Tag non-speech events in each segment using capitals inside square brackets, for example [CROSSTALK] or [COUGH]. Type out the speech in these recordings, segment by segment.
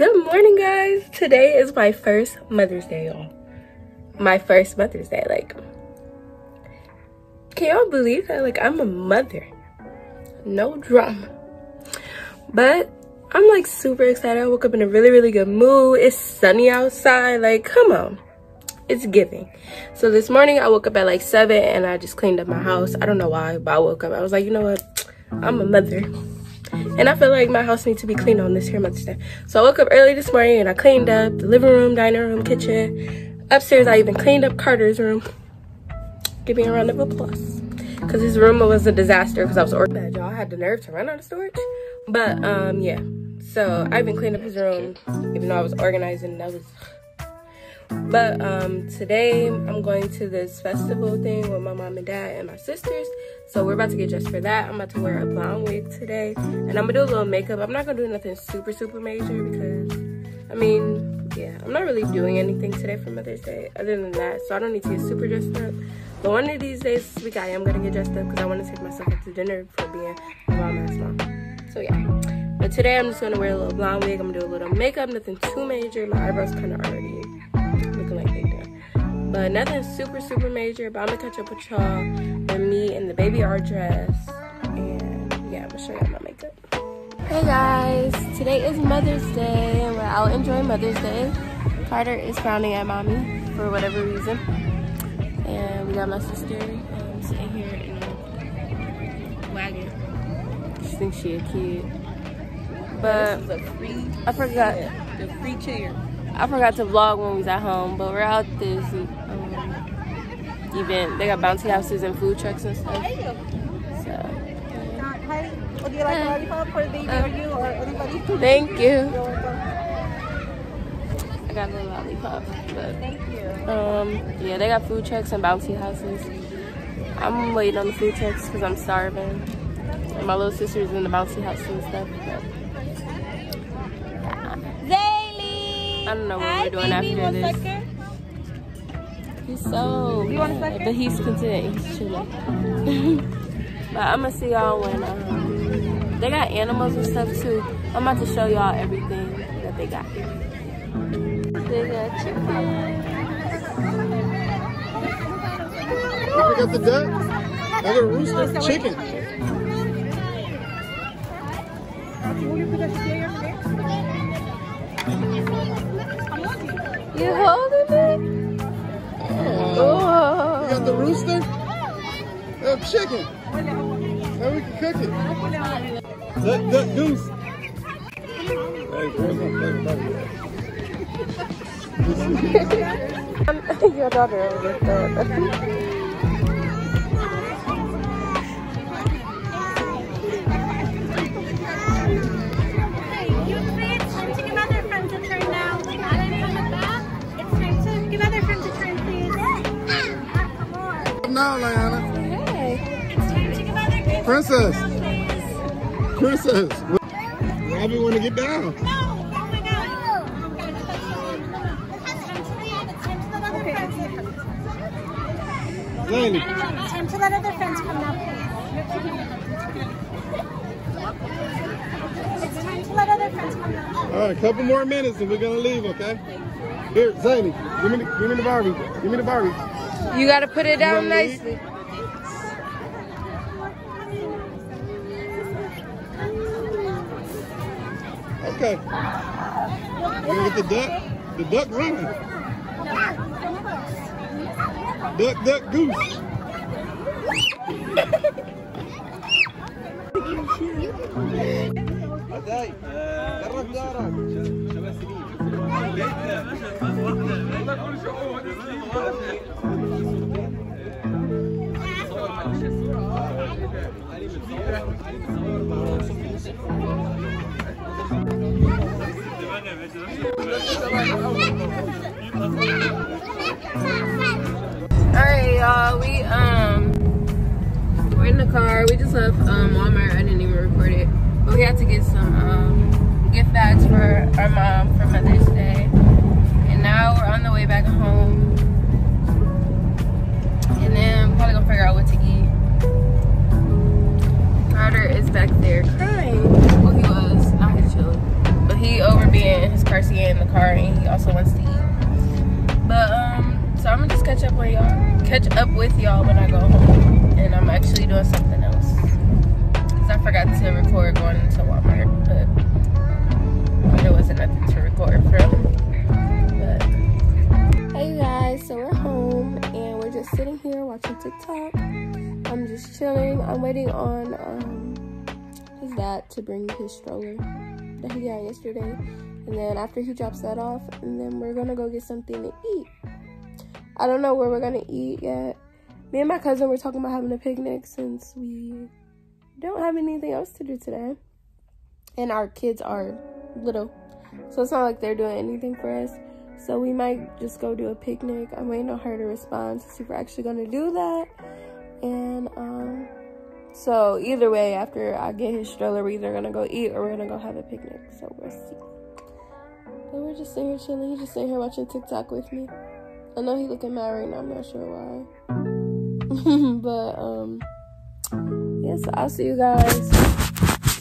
Good morning, guys. Today is my first Mother's Day, y'all. My first Mother's Day. Like, can y'all believe that? Like, I'm a mother. No drama. But I'm like super excited. I woke up in a really, really good mood. It's sunny outside. Like, come on. It's giving. So this morning I woke up at like 7 and I just cleaned up my house. I don't know why, but I woke up. I was like, you know what? I'm a mother. And I feel like my house needs to be cleaned on this here Mother's Day. So I woke up early this morning and I cleaned up the living room, dining room, kitchen. Upstairs, I even cleaned up Carter's room. Give me a round of applause. Because his room was a disaster because I was organized. Y'all had the nerve to run out of storage. But, um, yeah. So I even cleaned up his room, even though I was organizing. That was but um, today I'm going to this festival thing with my mom and dad and my sisters. So we're about to get dressed for that. I'm about to wear a blonde wig today. And I'm gonna do a little makeup. I'm not gonna do nothing super, super major because, I mean, yeah, I'm not really doing anything today for Mother's Day other than that. So I don't need to get super dressed up. But one of these days this week I am gonna get dressed up because I want to take myself out to dinner for being a mom mom. So yeah. But today I'm just gonna wear a little blonde wig. I'm gonna do a little makeup, nothing too major. My eyebrows kind of already But nothing super, super major. But I'm gonna catch up with y'all and me and the baby are dressed. And yeah, I'm gonna show y'all my makeup. Hey guys, today is Mother's Day and we're out enjoying Mother's Day. Carter is frowning at mommy for whatever reason. And we got my sister um, sitting here in the wagon. She thinks she a kid. But I forgot. The free chair. I forgot to vlog when we was at home, but we're out this event. They got bouncy houses and food trucks and stuff. So, Hi. Would you like lollipop for the baby or you or anybody? thank you. I got a little lollipop, but Thank you. um, yeah, they got food trucks and bouncy houses. I'm waiting on the food trucks because I'm starving. And my little sister's in the bouncy house and stuff. But Zaylee! I don't know what Hi, we're doing baby. after this. second. He's so You want a mad, second? but he's content. He's chilling. but I'm gonna see y'all when um, they got animals and stuff too. I'm about to show y'all everything that they got. They got chicken. You pick up the duck? I got a rooster. Chicken. You holding it? The rooster? A chicken. Now we can cook it. Duck, duck, goose. Your daughter over there. Princess. a turn, please. Princess. Robbie want to get down. No! Oh my god. It's time to let other friends Laney. It's time to let other friends come now, please. It's time to let other friends come now. All right, a couple more minutes and we're going to leave, okay? Here, Zany, give me the, give me the Barbie. Give me the Barbie. You gotta put it down wanna leave? nicely. Okay. You get the duck? The duck running. Duck, duck, goose. [LAUGHS] Alright, y'all. We um we're in the car. We just left um Walmart. I didn't even record it. But we had to get some um gift bags for our mom for Mother's Day. And now we're on the way back home. And then we're probably gonna figure out what to eat. Carter is back there in the car and he also wants to eat. But um, so I'm gonna just catch up with y'all, catch up with y'all when I go home, and I'm actually doing something else because I forgot to record going into Walmart, but there wasn't nothing to record from. But hey guys, so we're home and we're just sitting here watching TikTok. I'm just chilling. I'm waiting on um his dad to bring his stroller that he got yesterday. And then after he drops that off, and then we're gonna go get something to eat. I don't know where we're gonna eat yet. Me and my cousin were talking about having a picnic since we don't have anything else to do today. And our kids are little. So it's not like they're doing anything for us. So we might just go do a picnic. I'm waiting on her to respond to see if we're actually gonna do that. And um so either way, after I get his stroller, we're either gonna go eat or we're gonna go have a picnic. So we'll see. But we're just sitting here chilling. He's just sitting here watching TikTok with me. I know he looking mad right now. I'm not sure why. [LAUGHS] but um, yeah. So I'll see you guys.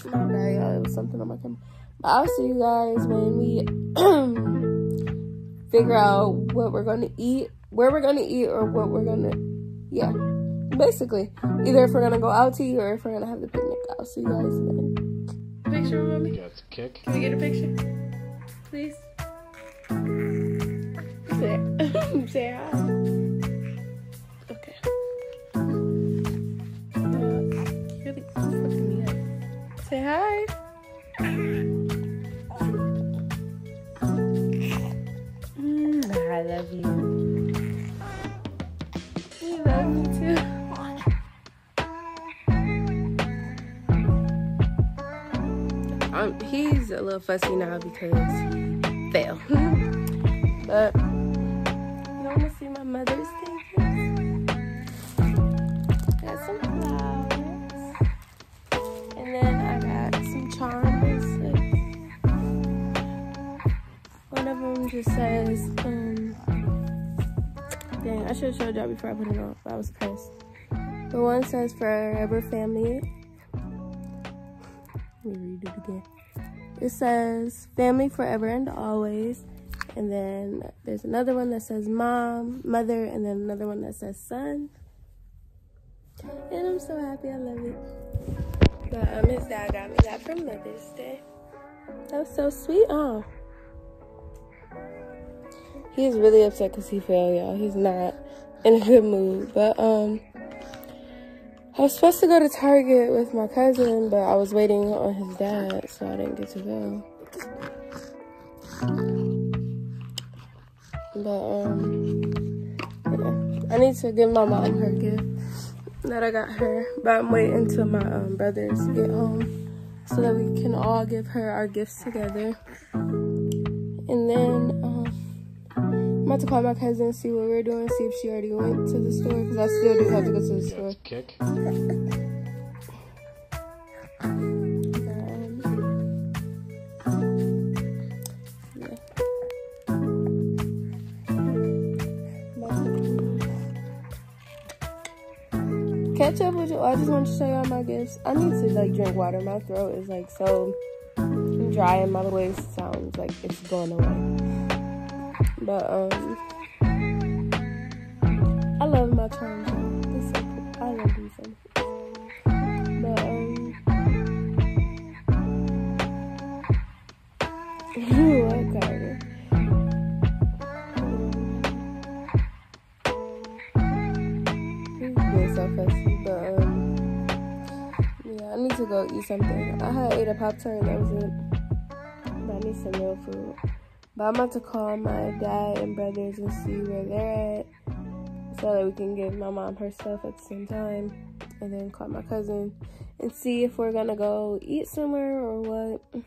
My bad, y'all. It was something on my camera. But I'll see you guys when we [CLEARS THROAT] figure out what we're gonna eat, where we're gonna eat, or what we're gonna, yeah basically. Either if we're gonna go out to eat or if we're gonna have the picnic. I'll see you guys then. Picture, mommy. Got the kick. Can we get a picture, please? Say, [LAUGHS] say hi. Okay. Like fucking me up. Say hi. Mm, I love. You a little fussy now because he failed. [LAUGHS] but you want to see my mother's things? Got some flowers, and then I got some charm bracelets. One of them just says, um, dang, I should have showed y'all before I put it on. I was pressed. The one says Forever Family. Let me read it again. It says family forever and always. And then there's another one that says mom, mother, and then another one that says son. And I'm so happy. I love it. But um, his dad got me that for Mother's Day. That was so sweet. Oh. He's really upset because he failed, y'all. He's not in a good mood. But um, I was supposed to go to Target with my cousin, but I was waiting on his dad, so I didn't get to go. But, um, yeah. I need to give my mom her gift that I got her, but I'm waiting until my um, brothers get home so that we can all give her our gifts together. And then, about to call my cousin, see what we're doing, see if she already went to the store, because I still do have to go to the store. Kick. Catch up with you. I just want to show y'all my gifts. I need to like drink water. My throat is like so dry and my voice sounds like it's going away. But um, I love my charms. It's so cool. I love these much. But um, what Carter? He's so but um, yeah, I need to go eat something. I had ate a pop tart, and that was it. But I need some real food. But I'm about to call my dad and brothers and see where they're at, so that we can give my mom her stuff at the same time, and then call my cousin and see if we're gonna go eat somewhere or what.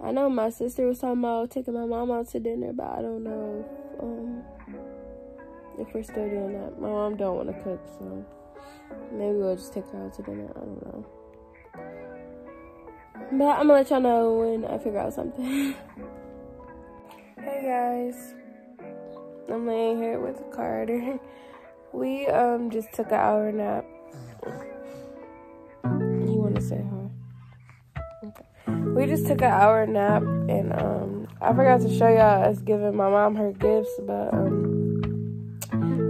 I know my sister was talking about taking my mom out to dinner, but I don't know if, um, if we're still doing that. My mom don't want to cook, so maybe we'll just take her out to dinner. I don't know. But I'm gonna let y'all know when I figure out something. [LAUGHS] guys, I'm laying here with Carter. [LAUGHS] We um just took an hour nap. You want to say hi? We just took an hour nap and um I forgot to show y'all us giving my mom her gifts, but um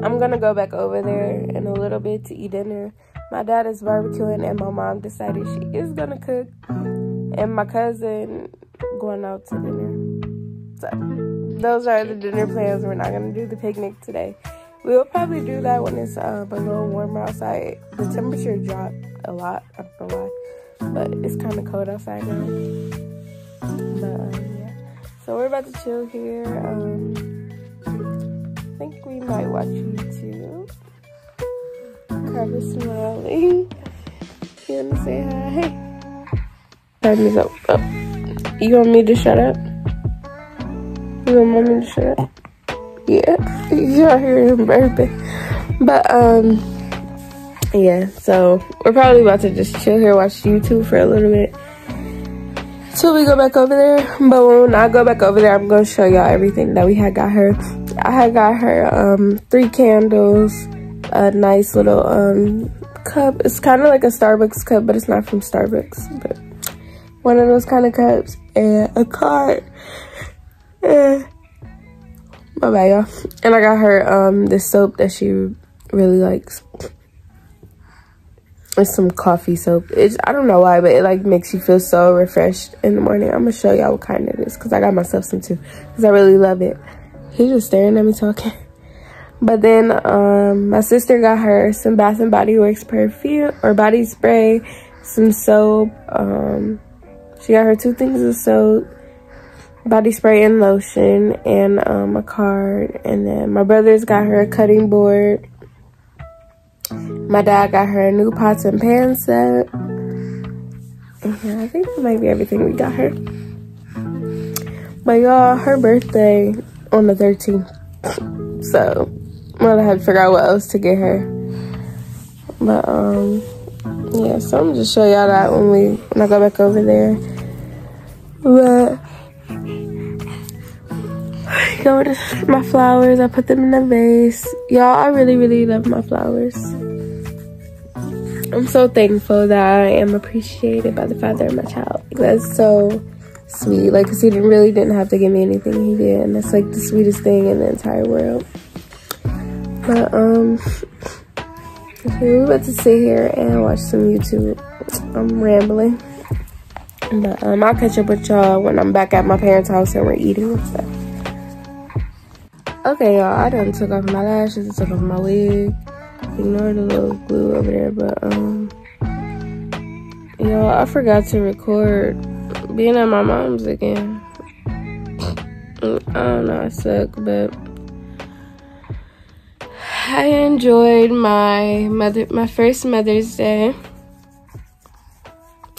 I'm gonna go back over there in a little bit to eat dinner. My dad is barbecuing and my mom decided she is gonna cook and my cousin going out to dinner. So those are the dinner plans. We're not gonna do the picnic today. We'll probably do that when it's uh, a little warmer outside. The temperature dropped a lot. I don't know why but it's kind of cold outside now. But um, yeah, so we're about to chill here. Um, I think we might watch YouTube. Carver smiling. You wanna say hi? Time is up. Oh. You want me to shut up? You to up? Yeah, y'all hear him burping. But um yeah, so we're probably about to just chill here, watch YouTube for a little bit till we go back over there. But when I go back over there, I'm gonna show y'all everything that we had got her. I had got her um, three candles, a nice little um, cup. It's kind of like a Starbucks cup, but it's not from Starbucks. But one of those kind of cups and a card. And my bad, y'all. And I got her um, this soap that she really likes. It's some coffee soap. It's I don't know why, but it like makes you feel so refreshed in the morning. I'm gonna show y'all what kind it is because I got myself some too because I really love it. He's just staring at me talking. [LAUGHS] But then um, my sister got her some Bath and Body Works perfume or body spray, some soap. Um, she got her two things of soap, body spray and lotion, and um, a card. And then my brother's got her a cutting board my dad got her a new pots and pan set. Yeah, I think that might be everything we got her. But y'all, her birthday on the 13th. So, I'm gonna have to figure out what else to get her. But, um, yeah, so I'm just show y'all that when we, when I go back over there. But, My flowers, I put them in a vase. Y'all, I really, really love my flowers. I'm so thankful that I am appreciated by the father of my child. That's so sweet. Like, cause he didn't, really didn't have to give me anything. He did, and that's like the sweetest thing in the entire world. But um, okay, we're about to sit here and watch some YouTube. I'm rambling, but um, I'll catch up with y'all when I'm back at my parents' house and we're eating and stuff. Okay, y'all, I done took off my lashes, I took off my wig. Ignore the little glue over there but um know i forgot to record being at my mom's again. I don't know i suck but i enjoyed my mother my first mother's day.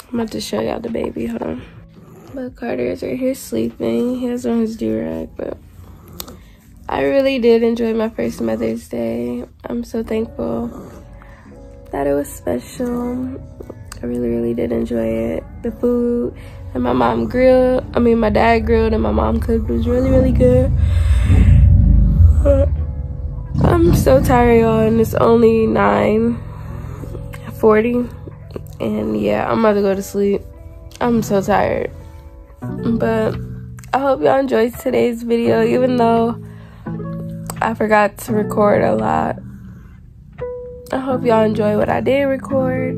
I'm about to show y'all the baby hold on. But carter is right here sleeping he has on his do-rag but I really did enjoy my first Mother's Day. I'm so thankful that it was special. I really, really did enjoy it. The food and my mom grilled, I mean my dad grilled and my mom cooked was really, really good. I'm so tired, y'all, and it's only 9.40. And yeah, I'm about to go to sleep. I'm so tired. But I hope y'all enjoyed today's video, even though I forgot to record a lot. I hope y'all enjoy what I did record.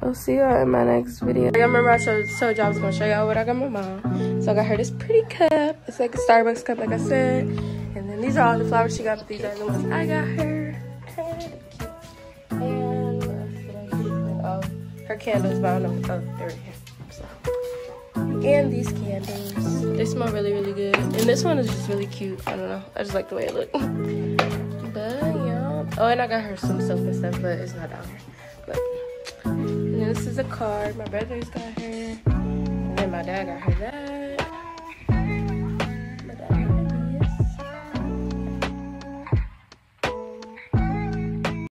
I'll see y'all in my next video. I remember I showed, told y'all I was gonna show y'all what I got my mom. So I got her this pretty cup. It's like a Starbucks cup, like I said. And then these are all the flowers she got, but these are the ones I got her. And oh, her candles bound. Oh, there we go. And these candles. They smell really, really good. And this one is just really cute. I don't know. I just like the way it looks. [LAUGHS] but yeah. Oh, and I got her some soap and stuff, but it's not down here. But and this is a card. My brother's got her. And then my dad got her that.